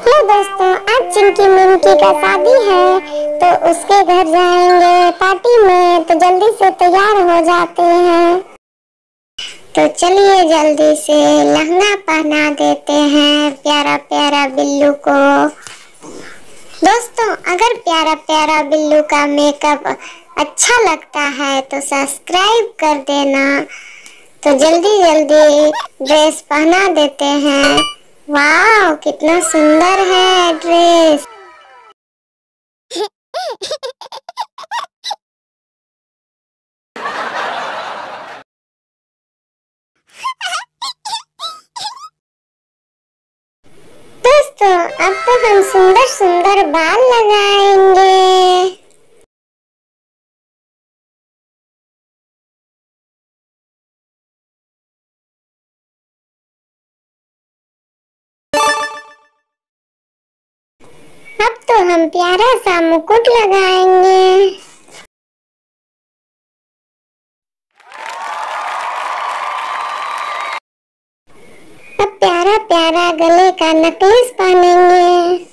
Hello दोस्तों, आज चिंकी मिंकी का शादी है तो उसके घर जाएँगे पार्टी में तो जल्दी से तैयार हो जाते हैं। तो चलिए जल्दी से लहंगा पहना देते हैं प्यारा प्यारा बिल्लू को। दोस्तों, अगर प्यारा प्यारा बिल्लू का मेकअप अच्छा लगता है तो सब्सक्राइब कर देना। तो जल्दी जल्दी ड्रेस पहना देते हैं। वाह कितना सुंदर है ड्रेस। दोस्तों अब तो हम सुंदर सुंदर बाल लगाएँगे। हम प्यारा सा मुकुट लगाएँगे। अब प्यारा प्यारा गले का नेकलेस पहनेंगे।